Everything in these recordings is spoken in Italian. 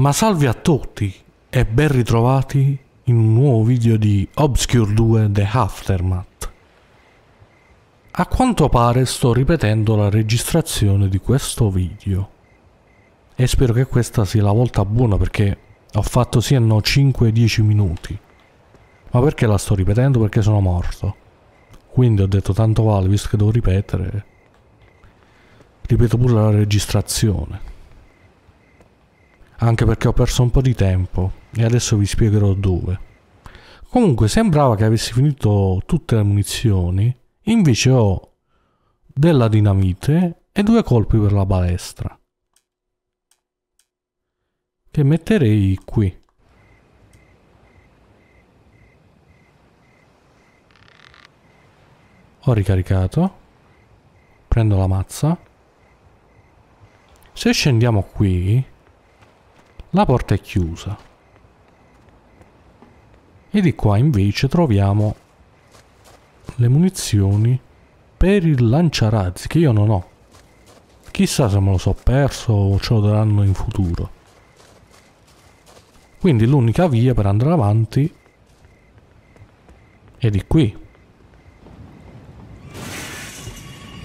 Ma salve a tutti e ben ritrovati in un nuovo video di Obscure 2 The Aftermath. A quanto pare sto ripetendo la registrazione di questo video e spero che questa sia la volta buona perché ho fatto sì e no 5-10 minuti. Ma perché la sto ripetendo? Perché sono morto. Quindi ho detto tanto vale, visto che devo ripetere, ripeto pure la registrazione. Anche perché ho perso un po' di tempo e adesso vi spiegherò dove. Comunque sembrava che avessi finito tutte le munizioni, invece ho della dinamite e due colpi per la balestra. Che metterei qui. Ho ricaricato. Prendo la mazza. Se scendiamo qui, la porta è chiusa. E di qua invece troviamo le munizioni per il lanciarazzi che io non ho. Chissà se me lo so perso o ce lo daranno in futuro. Quindi l'unica via per andare avanti è di qui.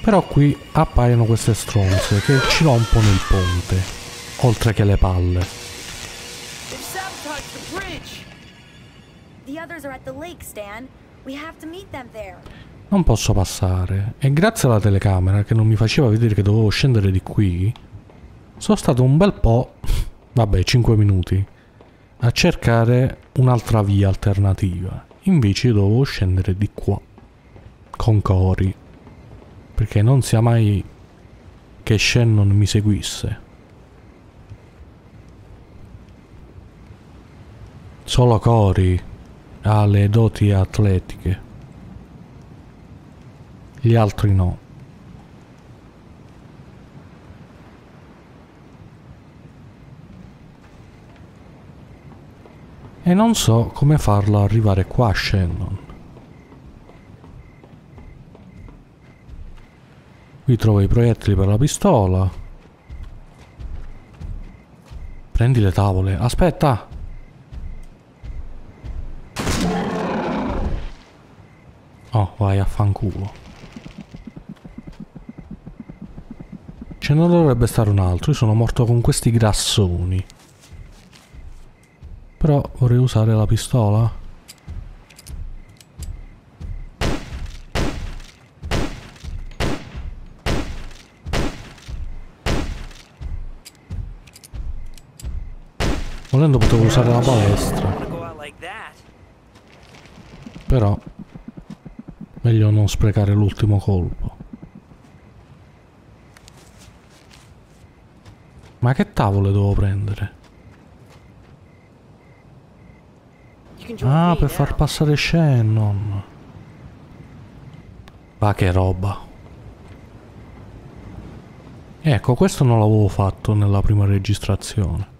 Però qui appaiono queste stronze che ci rompono il ponte, oltre che le palle. Non posso passare e grazie alla telecamera che non mi faceva vedere che dovevo scendere di qui, sono stato un bel po', vabbè 5 minuti, a cercare un'altra via alternativa. Invece dovevo scendere di qua, con Cori perché non sia mai che Shannon mi seguisse. Solo Cory ha le doti atletiche. Gli altri no. E non so come farlo arrivare qua Shannon. Qui trovo i proiettili per la pistola. Prendi le tavole. Aspetta! Oh, vai a fanculo. Ce ne dovrebbe stare un altro. Io sono morto con questi grassoni. Però vorrei usare la pistola. Volendo potevo usare la palestra. Però meglio non sprecare l'ultimo colpo. Ma che tavole devo prendere? Ah, per far passare Shannon. Ma che roba. Ecco, questo non l'avevo fatto nella prima registrazione.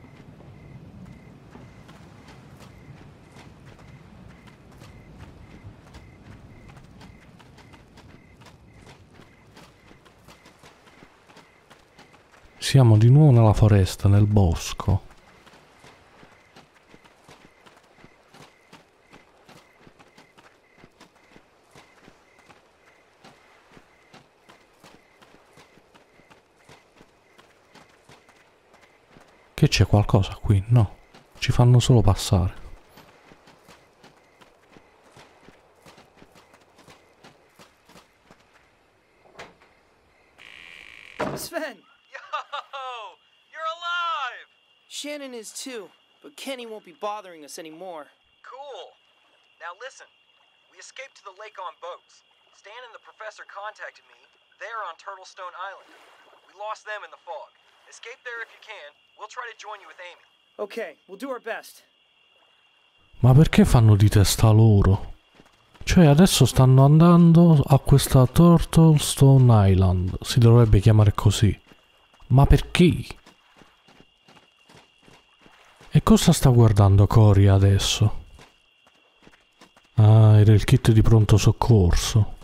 Siamo di nuovo nella foresta, nel bosco. Che c'è qualcosa qui? No, ci fanno solo passare. Shannon is too, but Kenny won't be bothering us anymore. Cool. Now listen, we escaped to the lake on boats. Stan and the professor contacted me. They're on Turtlestone Island. We lost them in the fog. Escape there if you can. We'll try to join you with Amy. Okay, we'll do our best. Ma perché fanno di testa loro? Cioè adesso stanno andando a questa Turtlestone Island. Si dovrebbe chiamare così. Ma perché? Cosa sta guardando Cory adesso? Ah, era il kit di pronto soccorso.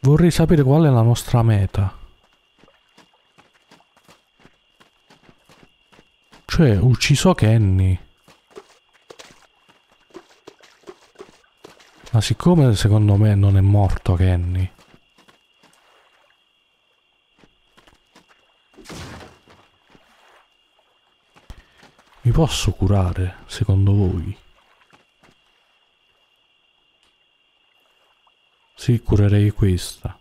Vorrei sapere qual è la nostra meta. Cioè, ucciso Kenny. Ma siccome secondo me non è morto Kenny. Mi posso curare, secondo voi? Sì, curerei questa.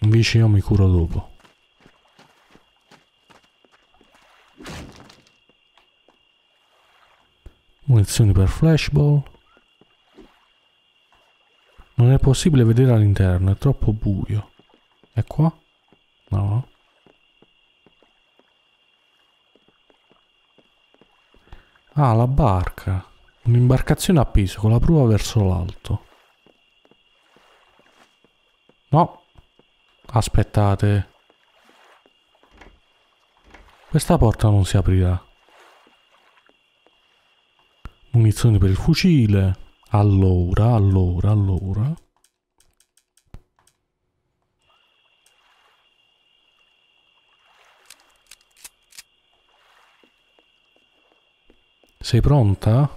Invece io mi curo dopo. Munizioni per flashball. Non è possibile vedere all'interno, è troppo buio. È qua? No. Ah, la barca. Un'imbarcazione appesa con la prua verso l'alto. No. Aspettate. Questa porta non si aprirà. Munizioni per il fucile. Allora, allora, allora. Sei pronta?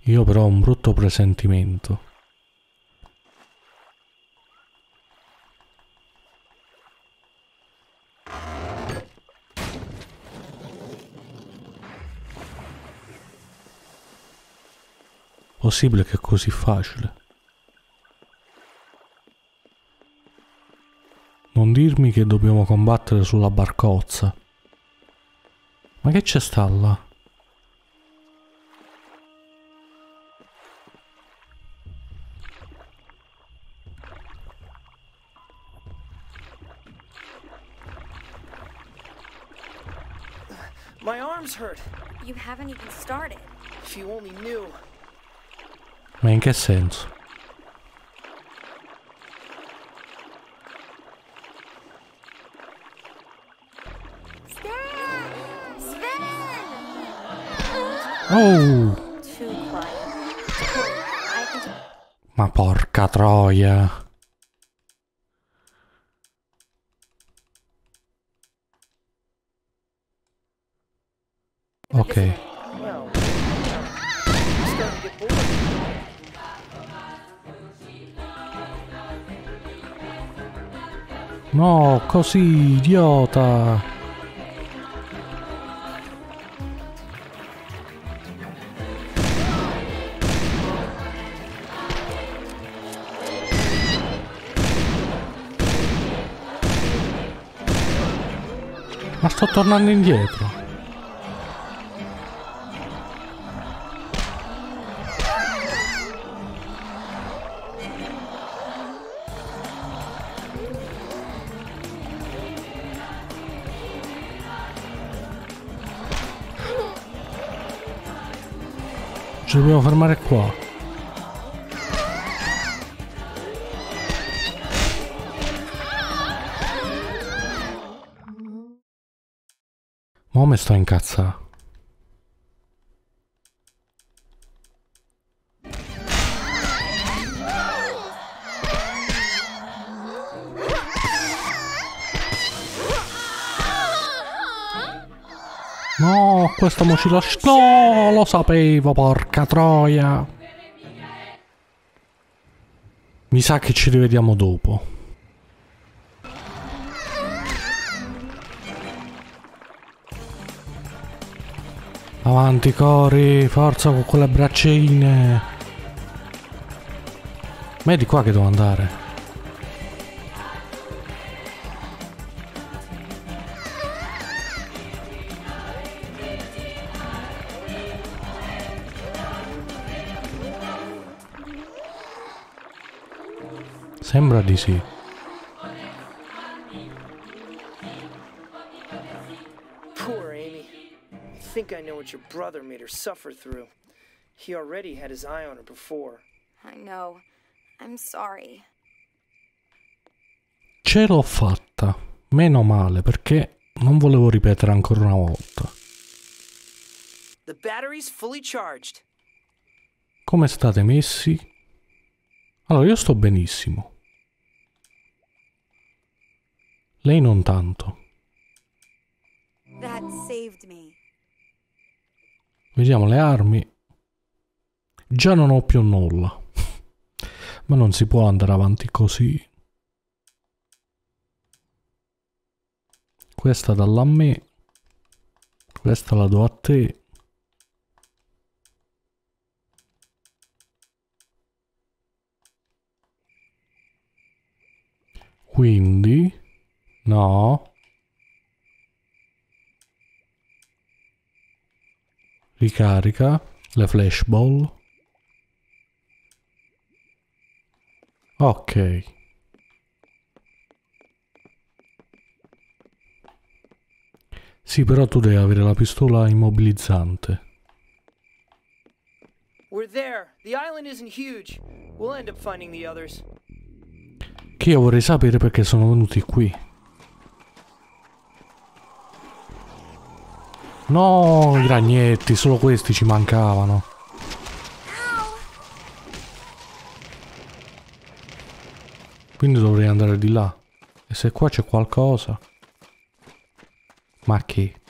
Io però ho un brutto presentimento. Possibile che è così facile? Non dirmi che dobbiamo combattere sulla barcozza. Ma che c'è sta là? My arms hurt. You haven't even started. If you only knew. Ma in che senso? Oh! Ma porca troia. Ok. No, così, idiota. Ma sto tornando indietro. Ci dobbiamo fermare qua. Mo me sto incazzando. No, questo mo ci lo... No, lo sapevo, porca troia. Mi sa che ci rivediamo dopo. Avanti, Cori, forza con quelle braccine. Ma è di qua che devo andare. Sembra di sì. Brother made her suffer through. He already had his eye on her before. I know. I'm sorry. Ce l'ho fatta. Meno male perché non volevo ripetere ancora una volta. The battery's fully charged. Come state messi? Allora, io sto benissimo. Lei non tanto. That saved me. Vediamo le armi. Già non ho più nulla. Ma non si può andare avanti così. Questa dalla a me. Questa la do a te. Quindi... No. Ricarica le flashball. Ok. Sì, però tu devi avere la pistola immobilizzante. We're there. The island isn't huge. We'll end up finding the others. Che io vorrei sapere perché sono venuti qui. No, i ragnetti, solo questi ci mancavano. Quindi dovrei andare di là. E se qua c'è qualcosa... Ma che?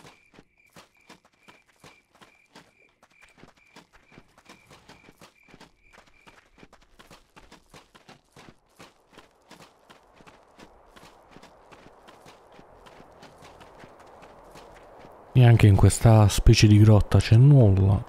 Neanche in questa specie di grotta c'è nulla.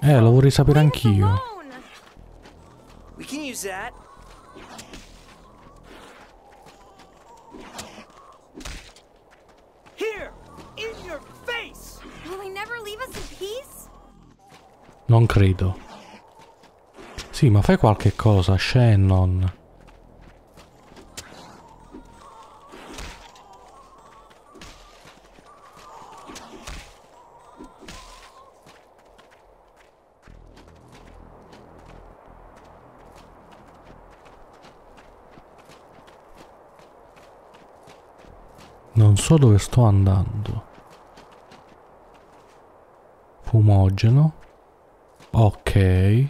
Eh, lo vorrei sapere anch'io. We can use that. Non credo. Sì, ma fai qualche cosa, Shannon. Non so dove sto andando. Fumogeno. Ok.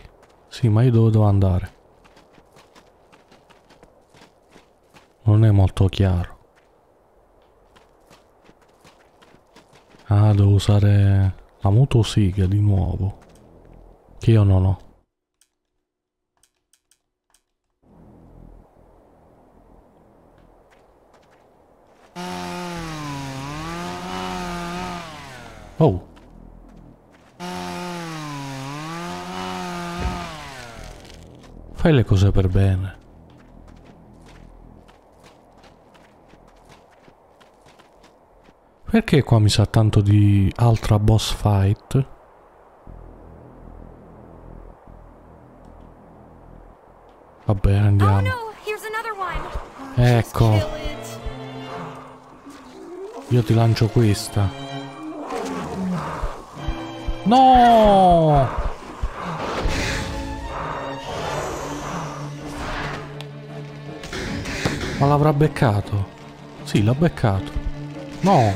Sì, ma io dove devo andare? Non è molto chiaro. Ah, devo usare la motosiga di nuovo. Che io non ho. Oh. Fai le cose per bene. Perché qua mi sa tanto di altra boss fight? Vabbè, Oh andiamo. no, one. Ecco, io ti lancio questa. No! Ma l'avrà beccato? Sì, l'ha beccato. No!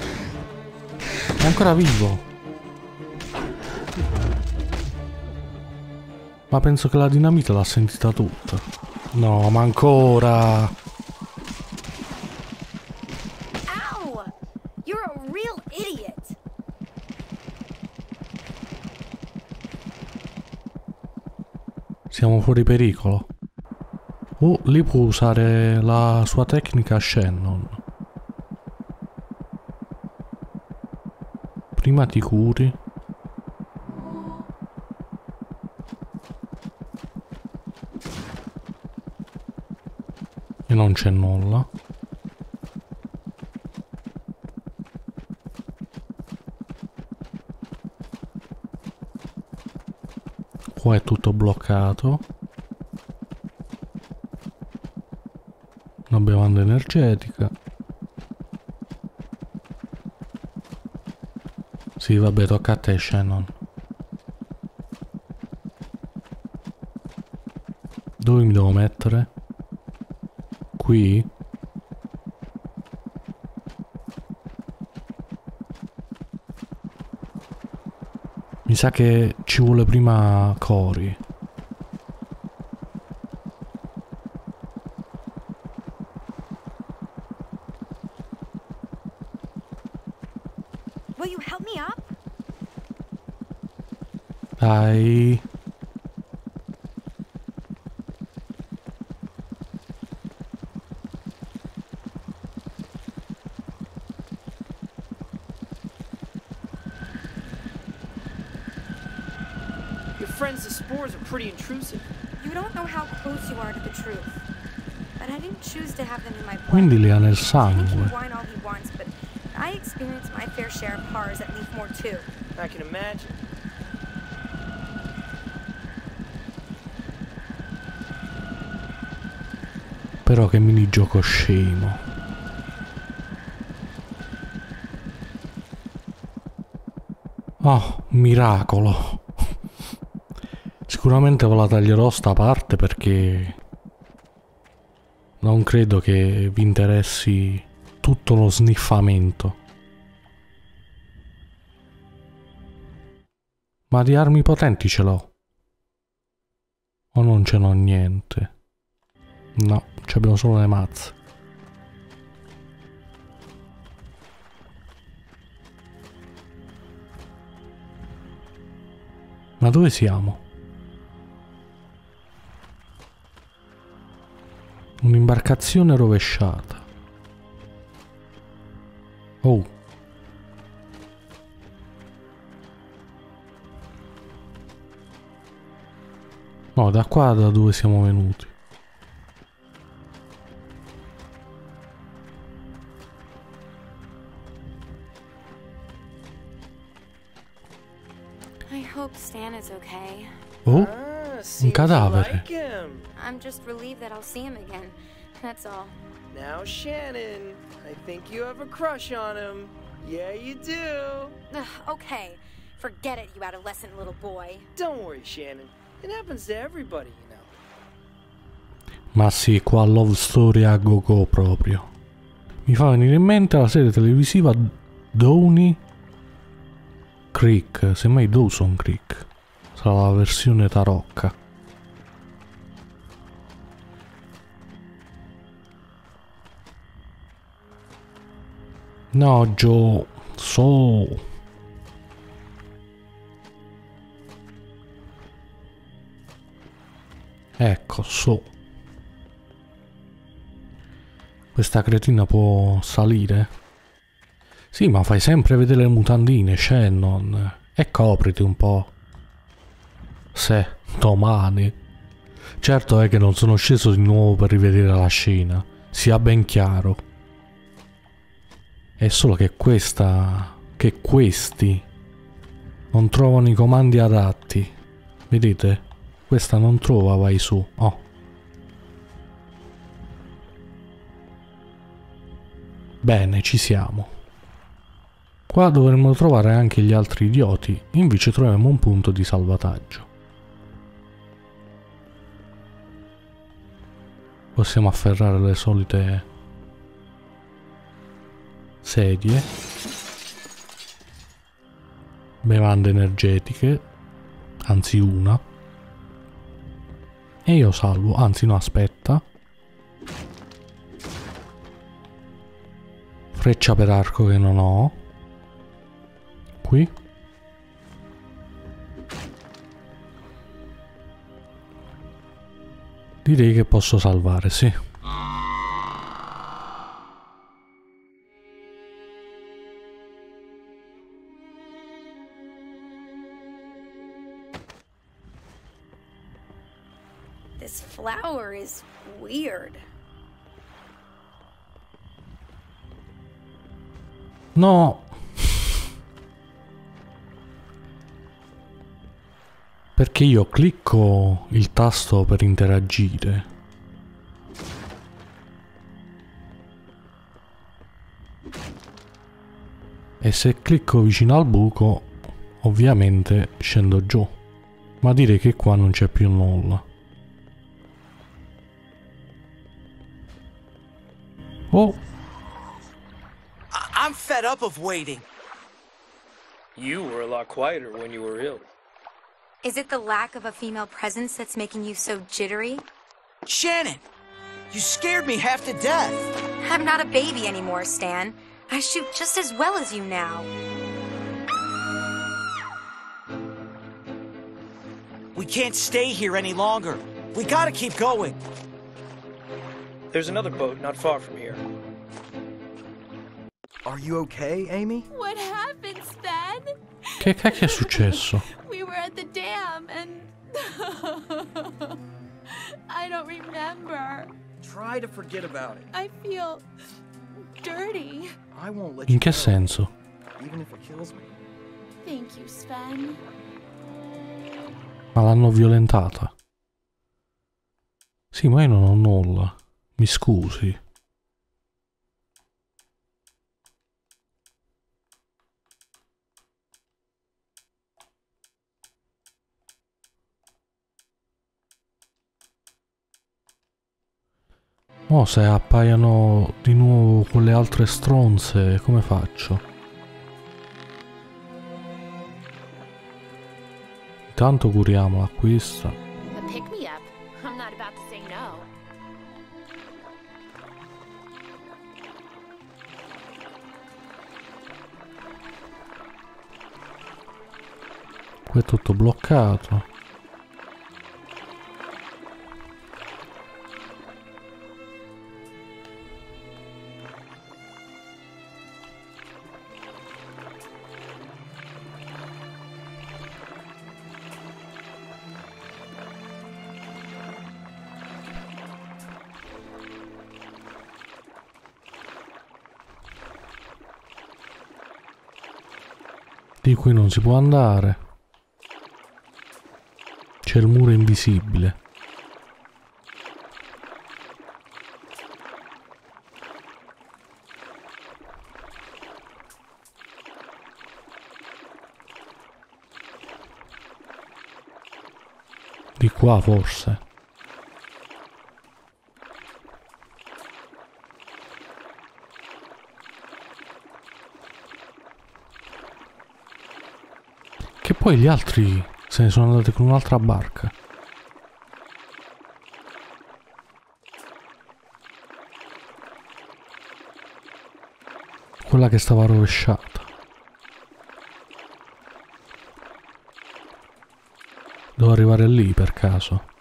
È ancora vivo. Ma penso che la dinamita l'ha sentita tutta. No, ma ancora. Ow! You're a real idiot. Siamo fuori pericolo. Oh, lì può usare la sua tecnica Shannon. Prima ti curi. E non c'è nulla. Qua è tutto bloccato. Bevanda energetica. Sì, vabbè, tocca a te, Shannon. Dove mi devo mettere? Qui? Mi sa che ci vuole prima Cori. Will you help me up? Dai. Your friends, the spores are pretty intrusive. You don't know how close you are to the truth. But I didn't choose to have them in my blood. Quindi li ha nel Danny sangue. Share of horrors at Leafmore too. I can imagine. Però che minigioco scemo. Oh, miracolo. Sicuramente ve la taglierò sta parte perché non credo che vi interessi tutto lo sniffamento. Ma di armi potenti ce l'ho. O non ce n'ho niente. No, ci abbiamo solo le mazze. Ma dove siamo? Un'imbarcazione rovesciata. Oh. No, da qua da dove siamo venuti. I hope Stan is okay. Oh, Ah, you cadavere. I'm just relieved that I'll see him again. That's all. Now, Shannon, I think you have a crush on him. Yeah, you do. Okay. Forget it, you adolescent little boy. Don't worry, Shannon. Ma sì, qua love story a go-go proprio. Mi fa venire in mente la serie televisiva Downey Creek, semmai Dawson Creek. Sarà la versione tarocca. No, Joe, so. Ecco, so. Questa cretina può salire? Sì, ma fai sempre vedere le mutandine, Shannon. E copriti un po'. Se, domani. Certo è che non sono sceso di nuovo per rivedere la scena. Sia ben chiaro. È solo che questa... che questi... non trovano i comandi adatti. Vedete? Questa non trova vai su. Oh. Bene, ci siamo. Qua dovremmo trovare anche gli altri idioti, invece troviamo un punto di salvataggio. Possiamo afferrare le solite sedie, bevande energetiche, anzi una, e io salvo, anzi no aspetta, freccia per arco che non ho, qui, direi che posso salvare, sì. Flower is weird. No. Perché io clicco il tasto per interagire. E se clicco vicino al buco, ovviamente scendo giù. Ma direi che qua non c'è più nulla. Oh, I- I'm fed up of waiting. You were a lot quieter when you were ill. Is it the lack of a female presence that's making you so jittery? Shannon, you scared me half to death. I'm not a baby anymore, Stan. I shoot just as well as you now. We can't stay here any longer. We gotta keep going. There's another boat not far from here. Are you okay, Amy? What happened, Sven? che cacchio è successo? We were at the dam and. I don't remember. Try to forget about it. I feel dirty. I won't let In che senso? even if it kills me. Thank you, Sven. Ma l'hanno violentata? Sì, ma io non ho nulla. Mi scusi. Mo se appaiano di nuovo quelle altre stronze, come faccio? Intanto curiamola questa. A pick me up. I'm not about to say no. Qui è tutto bloccato. Qui non si può andare. C'è il muro invisibile. Di qua forse. Che poi gli altri se ne sono andati con un'altra barca. Quella che stava rovesciata. Devo arrivare lì per caso.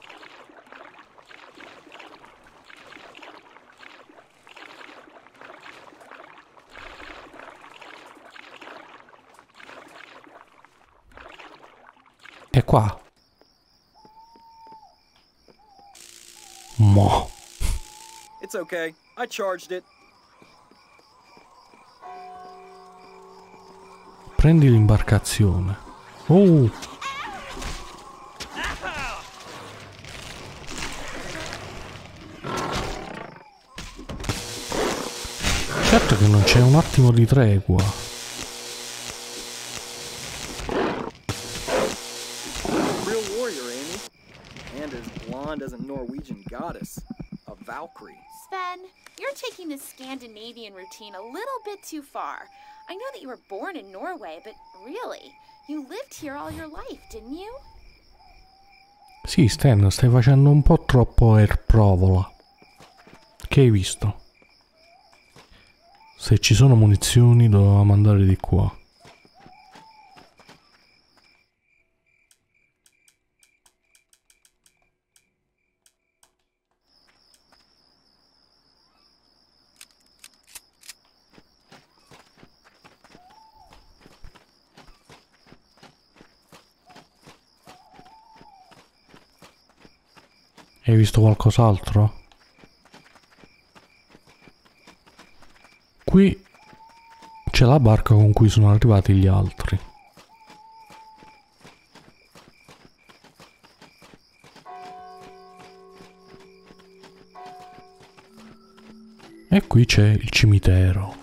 È qua. Mo. It's okay. I charged it. Prendi l'imbarcazione. Oh! Certo che non c'è un attimo di tregua. A Sven, you're taking this Scandinavian routine a little bit too far. I know that you were born in Norway, but really, you lived here all your life, didn't you? Sì, Stan, stai facendo un po' troppo air provola. Che hai visto? Se ci sono munizioni dovevamo andare di qua. Hai visto qualcos'altro? Qui c'è la barca con cui sono arrivati gli altri. E qui c'è il cimitero.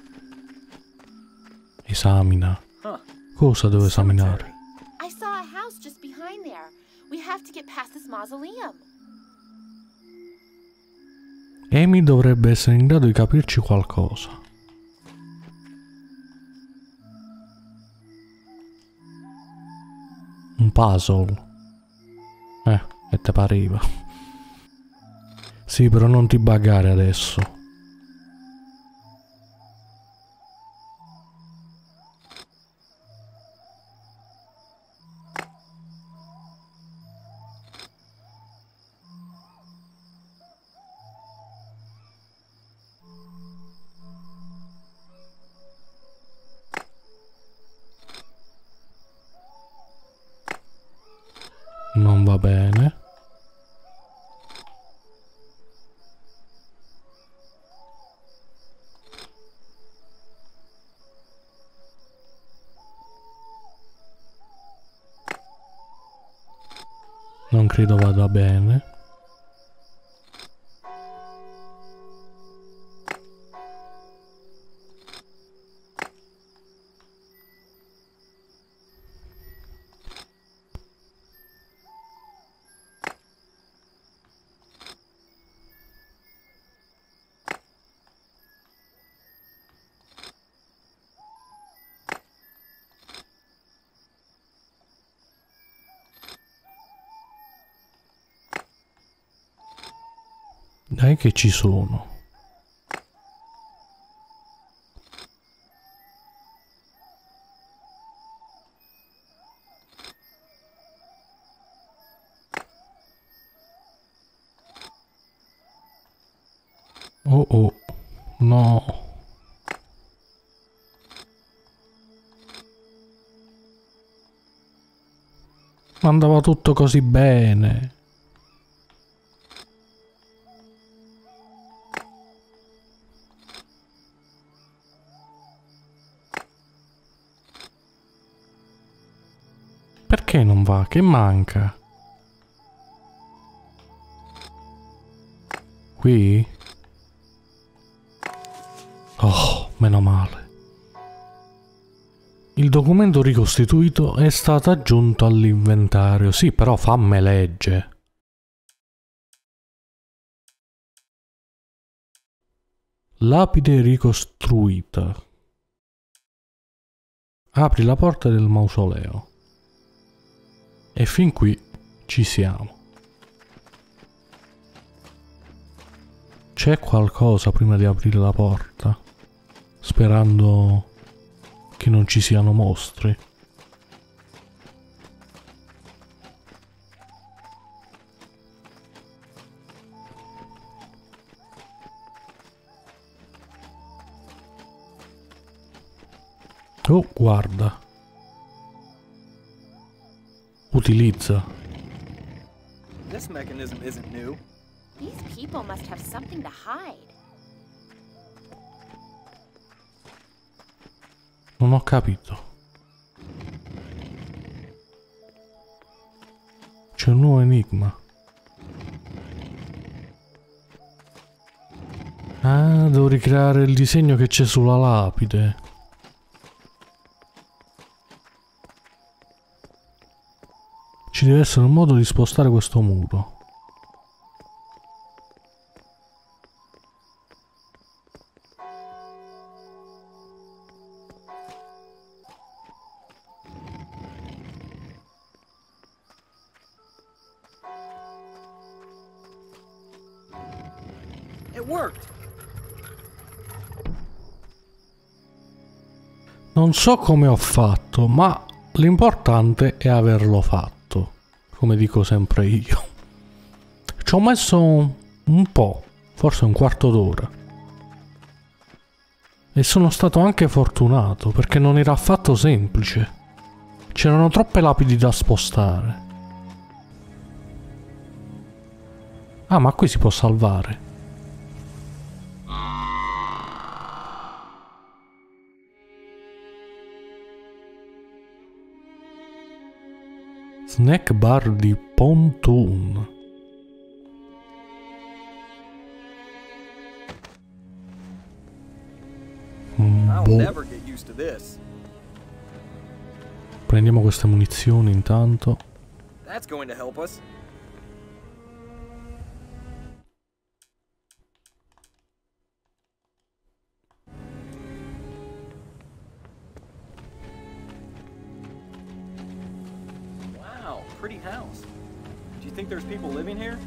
Esamina. Huh. Cosa devo esaminare? Amy dovrebbe essere in grado di capirci qualcosa. Un puzzle. Eh, e te pareva. Sì, però non ti buggare adesso. Dai che ci sono. Oh oh, no. Ma andava tutto così bene. Che manca? Qui? Oh, meno male. Il documento ricostituito è stato aggiunto all'inventario. Sì, però fammi legge. Lapide ricostruita. Apri la porta del mausoleo. E fin qui ci siamo. C'è qualcosa prima di aprire la porta? Sperando che non ci siano mostri. Oh, guarda. Utilizza. This mechanism isn't new. These people must have something to hide. Non ho capito. C'è un nuovo enigma. Ah, devo ricreare il disegno che c'è sulla lapide. Ci deve essere un modo di spostare questo muro. Non so come ho fatto, ma l'importante è averlo fatto, come dico sempre io. Ci ho messo un po', forse un quarto d'ora. E sono stato anche fortunato perché non era affatto semplice. C'erano troppe lapidi da spostare. Ah, ma qui si può salvare. Snack bar di Pontoon. Mm, boh. Prendiamo queste munizioni intanto. That's going to help us. You think there's people living here?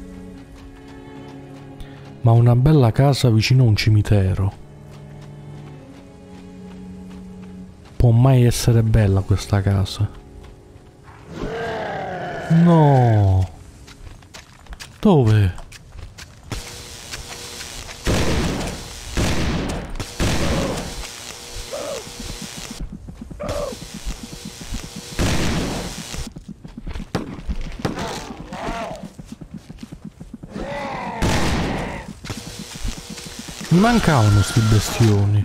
Ma una bella casa vicino a un cimitero. Può mai essere bella questa casa? No! Dove? Mi mancavano sti bestioni.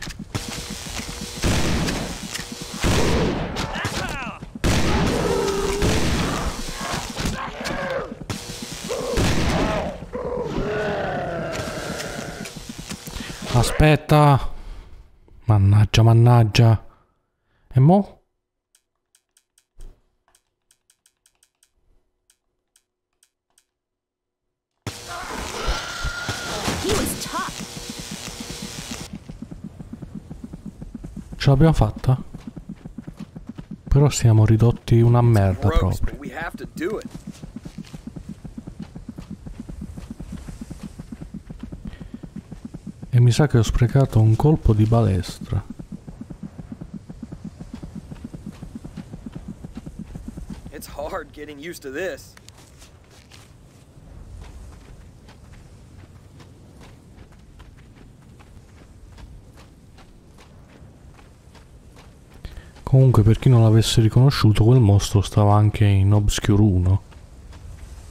Aspetta. Mannaggia, mannaggia. E mo? L'abbiamo fatta? Però siamo ridotti una merda proprio. E mi sa che ho sprecato un colpo di balestra. It's hard getting used to this. Comunque, per chi non l'avesse riconosciuto, quel mostro stava anche in Obscure 1.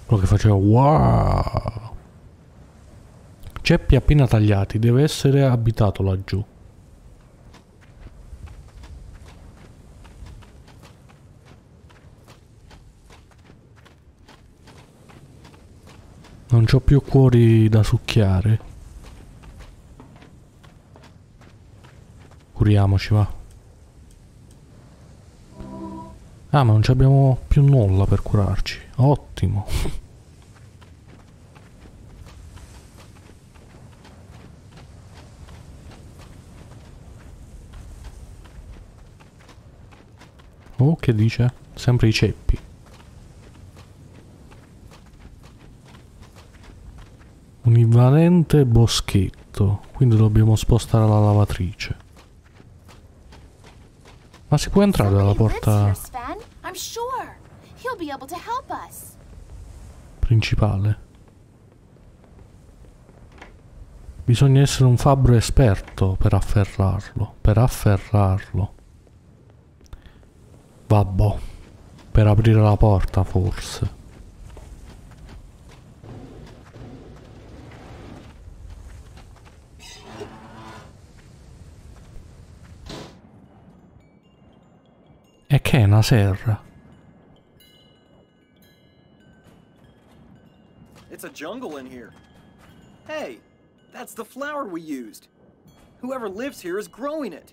Quello che faceva wow. Ceppi appena tagliati, deve essere abitato laggiù. Non c'ho più cuori da succhiare. Curiamoci, va. Ah, ma non abbiamo più nulla per curarci. Ottimo. Oh, che dice? Sempre i ceppi. Un invadente boschetto. Quindi dobbiamo spostare la lavatrice. Ma si può entrare dalla porta here, Sven. I'm sure. He'll be able to help us. principale? Bisogna essere un fabbro esperto per afferrarlo. Per afferrarlo. Vabbò. Per aprire la porta, forse. E che è una serra? It's a jungle in here. Hey, that's the flower we used. Whoever lives here is growing it.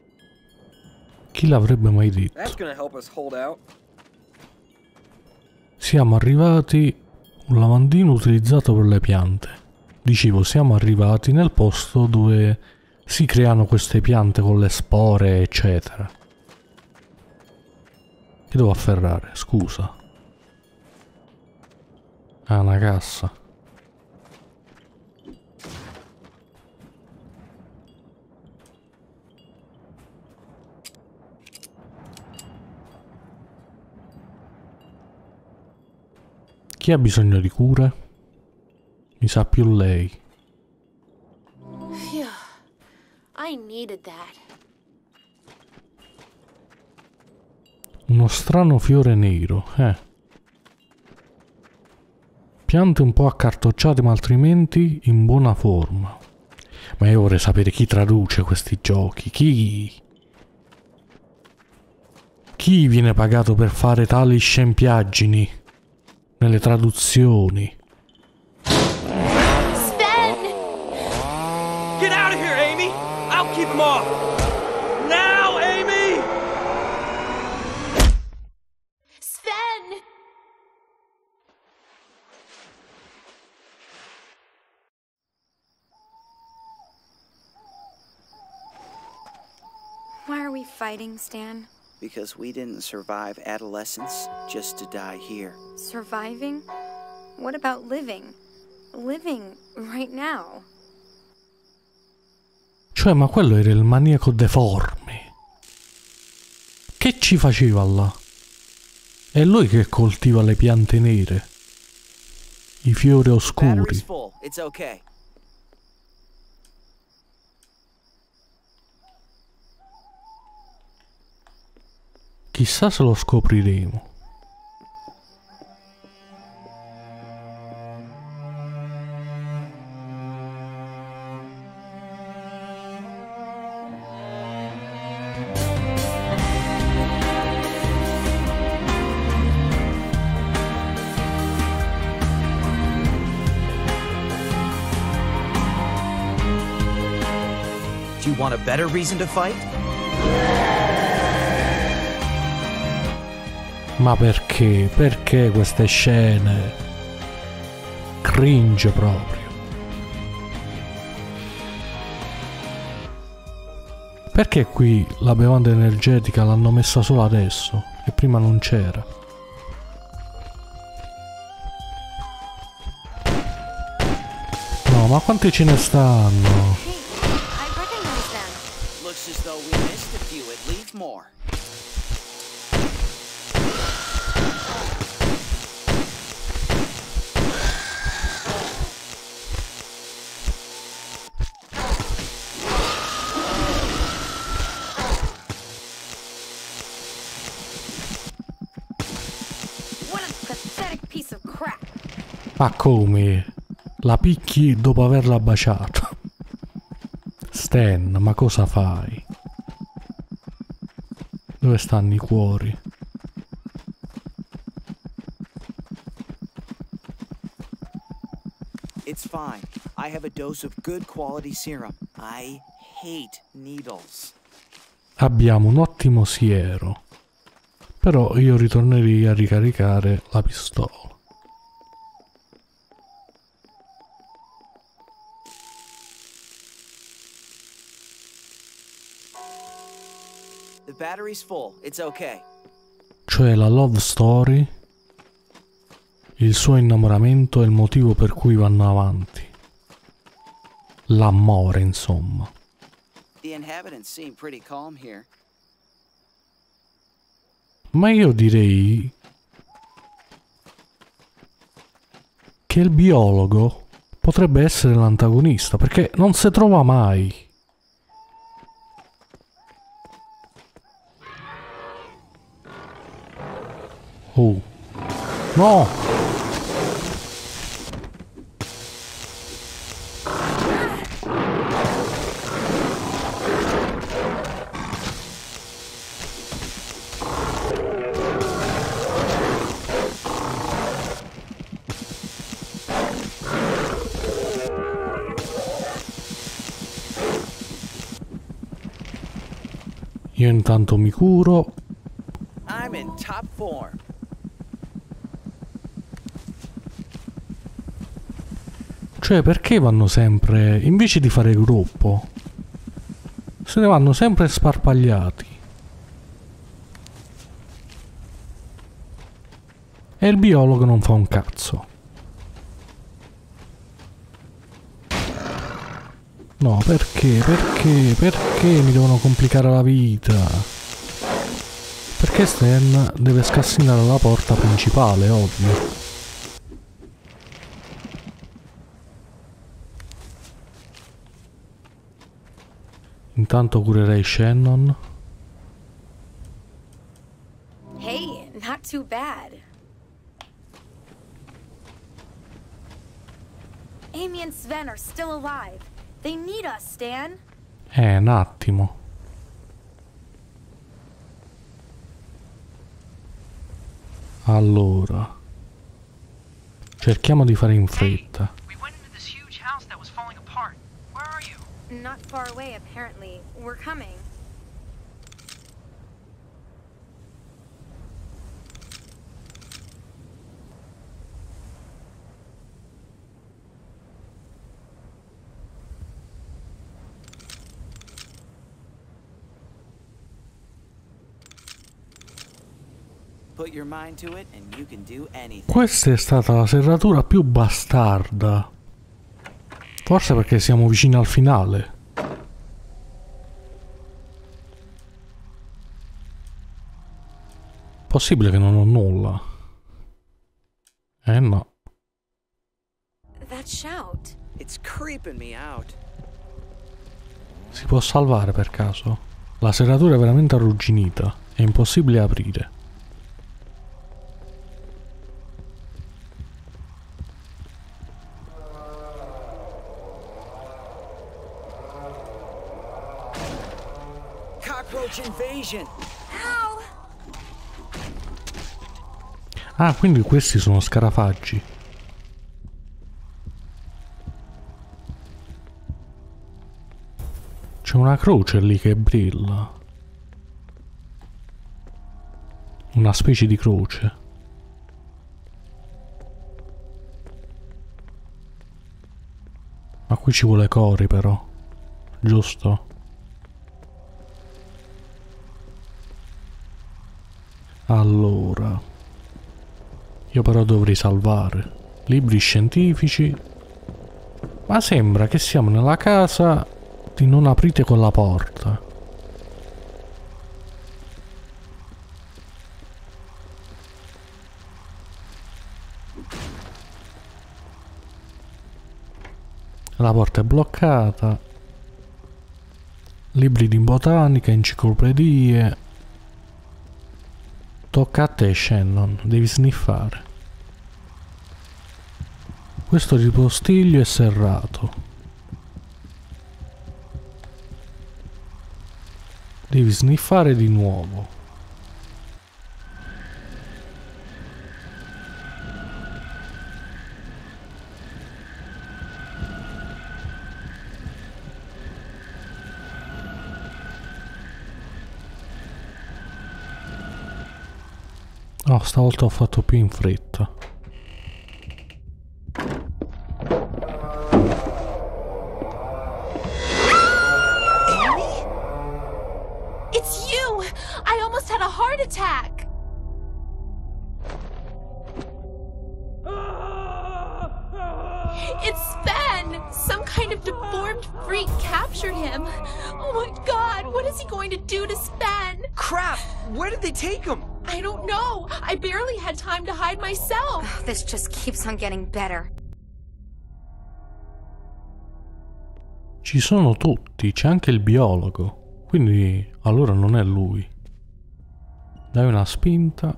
Chi l'avrebbe mai detto? That's gonna help us hold out. Siamo arrivati un lavandino utilizzato per le piante. Dicevo, siamo arrivati nel posto dove si creano queste piante con le spore, eccetera. Che devo afferrare? Scusa. Ah, una cassa. Chi ha bisogno di cure? Mi sa più lei. Phew. I needed that. Uno strano fiore nero, eh. Piante un po' accartocciate ma altrimenti in buona forma. Ma io vorrei sapere chi traduce questi giochi, chi... Chi viene pagato per fare tali scempiaggini nelle traduzioni? Sven! Get out of here, Amy! I'll keep them off! Now, Amy! Sven! Why are we fighting, Stan? Because we didn't survive adolescence just to die here. Surviving? What about living? Living right now? Cioè, ma quello era il maniaco deforme. Che ci faceva là? È lui che coltiva le piante nere. I fiori Battery's oscuri. full. It's okay. Chissà se lo scopriremo. Do you want a better reason to fight? Ma perché? Perché queste scene? Cringe proprio. Perché qui la bevanda energetica l'hanno messa solo adesso e prima non c'era? No, ma quanti ce ne stanno? Picchi dopo averla baciata. Stan, ma cosa fai? Dove stanno i cuori? It's fine. I have a dose of good quality serum. I hate needles. Abbiamo un ottimo siero. Però io ritornerei a ricaricare la pistola. Cioè la love story, il suo innamoramento è il motivo per cui vanno avanti. L'amore, insomma. The inhabitants seem pretty calm here. Ma io direi che il biologo potrebbe essere l'antagonista perché non si trova mai. No! Io intanto mi curo. I'm in top form. Cioè, perché vanno sempre, invece di fare gruppo, se ne vanno sempre sparpagliati? E il biologo non fa un cazzo. No, perché? Perché? Perché mi devono complicare la vita? Perché Stan deve scassinare la porta principale, ovvio. Intanto curerei Shannon. Hey, not too bad. Amy and Sven are still alive. They need us, Stan. Eh, un attimo. Allora. Cerchiamo di fare in fretta. We went into this huge house that was falling apart. Where are you? Not far away, apparently. We're coming. Put your mind to it and you can do anything. Questa è stata la serratura più bastarda. Forse perché siamo vicini al finale. Possibile che non ho nulla. Eh no. That shout. It's creeping me out. Si può salvare per caso? La serratura è veramente arrugginita. È impossibile aprire. Ah, quindi questi sono scarafaggi. C'è una croce lì che brilla. Una specie di croce. Ma qui ci vuole Cori però. Giusto? Allora. Io però dovrei salvare. Libri scientifici. Ma sembra che siamo nella casa di non aprite quella porta. La porta è bloccata. Libri di botanica, enciclopedie. Tocca a te, Shannon. Devi sniffare. Questo ripostiglio è serrato. Devi sniffare di nuovo. No, stavolta ho fatto più in fretta. It's you! I almost had a heart attack! It's Sven! Some kind of deformed freak captured him. Oh my god, what is he going to do to Sven? Crap! Where did they take him? I don't know. I barely had time to hide myself. This just keeps on getting better. Ci sono tutti, c'è anche il biologo. Quindi allora non è lui. Dai una spinta.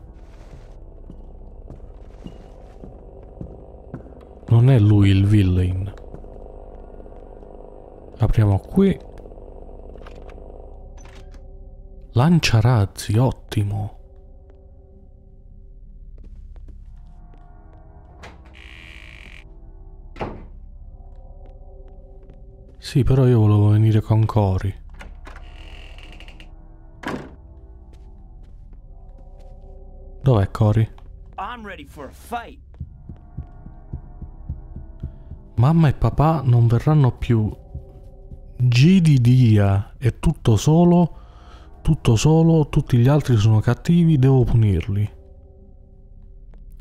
Non è lui il villain. Apriamo qui. Lanciarazzi, ottimo. Sì, però io volevo venire con Cori. Dov'è Cori? I'm ready for a fight. Mamma e papà non verranno più. G di Dia è tutto solo. Tutto solo, tutti gli altri sono cattivi, devo punirli.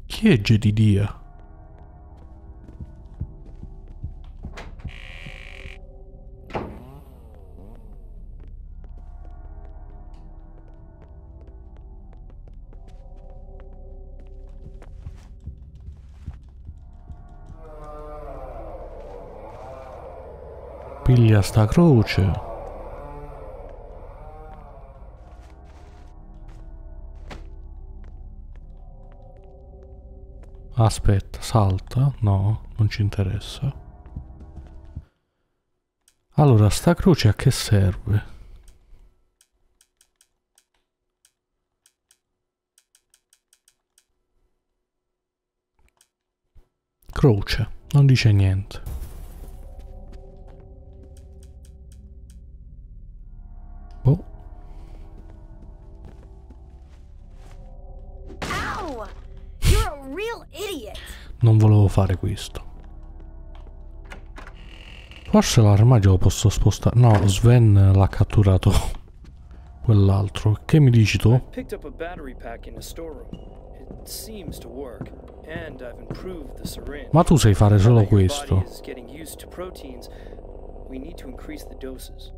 Chi è G Piglia sta croce. Aspetta, salta? No, non ci interessa. Allora, sta croce a che serve? Croce, non dice niente. Non volevo fare questo. Forse l'armadio lo posso spostare. No, Sven l'ha catturato quell'altro. Che mi dici tu? Ma tu sai fare solo questo. We need to increase the doses.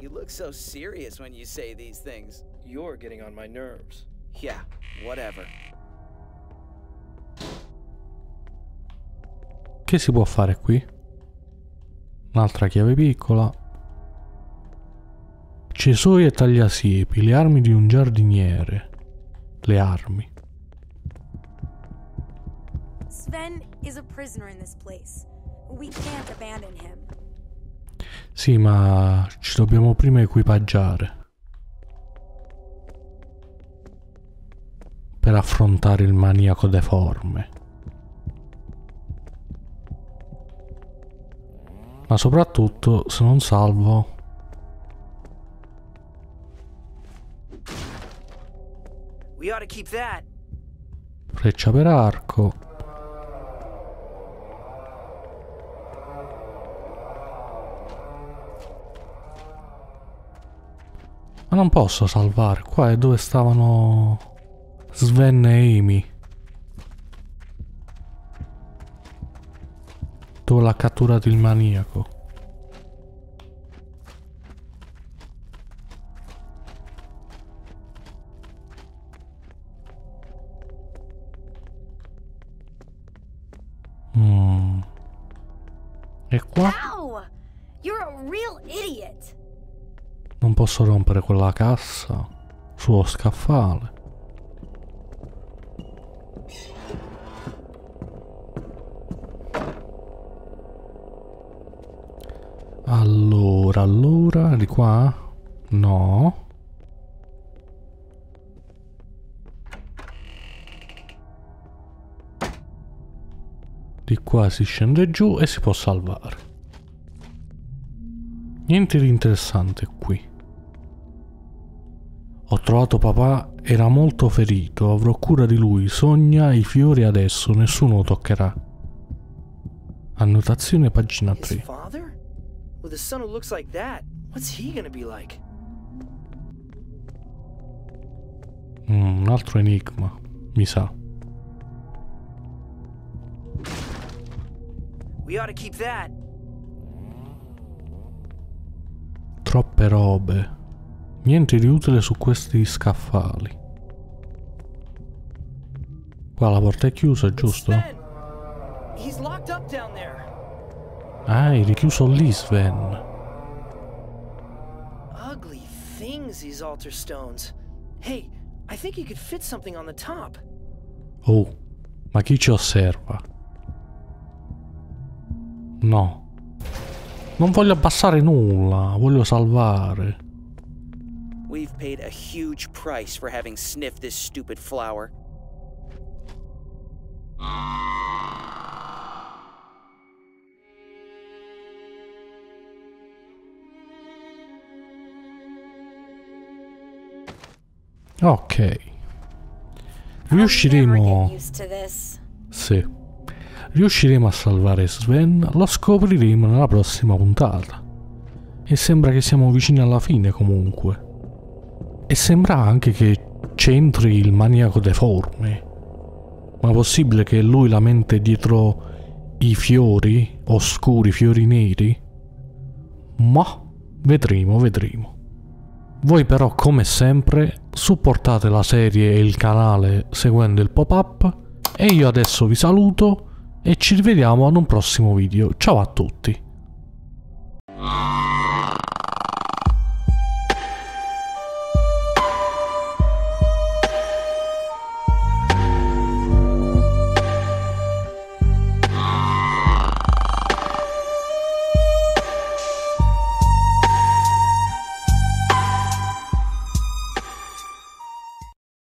You look so serious when you say these things. You're getting on my nerves. Yeah, whatever. Che si può fare qui? Un'altra chiave piccola. Cesoi e tagliasiepi, le armi di un giardiniere. Le armi. Sven is a prisoner in this place. We can't abandon him. Sì, ma ci dobbiamo prima equipaggiare. Per affrontare il maniaco deforme. Ma soprattutto, se non salvo, We ought to keep that. freccia per arco. Ma non posso salvare, qua è dove stavano Sven e Amy. Dove l'ha catturato il maniaco. Mm. E qua non posso rompere quella cassa sullo scaffale. Allora, allora, di qua? No. Di qua si scende giù e si può salvare. Niente di interessante qui. Ho trovato papà, era molto ferito, avrò cura di lui, sogna i fiori adesso, nessuno lo toccherà. Annotazione pagina His 3. With a son who looks like that, what's he gonna be like? Mm, un altro enigma, mi sa. We ought to keep that. Troppe robe. Niente di utile su questi scaffali. Qua la porta è chiusa, giusto? He's locked up down there. Ah, è richiuso lì Sven. Ugly things, these altar stones. Hey, I think you could fit something on the top. Oh, ma chi ci osserva? No. Non voglio abbassare nulla, voglio salvare. We've paid a huge price for having sniffed this stupid flower. Ok. Riusciremo... Sì. Riusciremo a salvare Sven? Lo scopriremo nella prossima puntata. E sembra che siamo vicini alla fine comunque. E sembra anche che c'entri il maniaco deforme. Ma è possibile che lui la mente dietro i fiori oscuri, fiori neri? Ma vedremo, vedremo. Voi però come sempre supportate la serie e il canale seguendo il pop-up e io adesso vi saluto e ci rivediamo ad un prossimo video. Ciao a tutti!